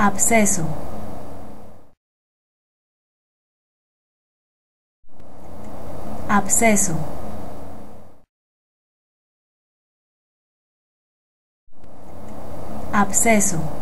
absceso. Absceso. Absceso.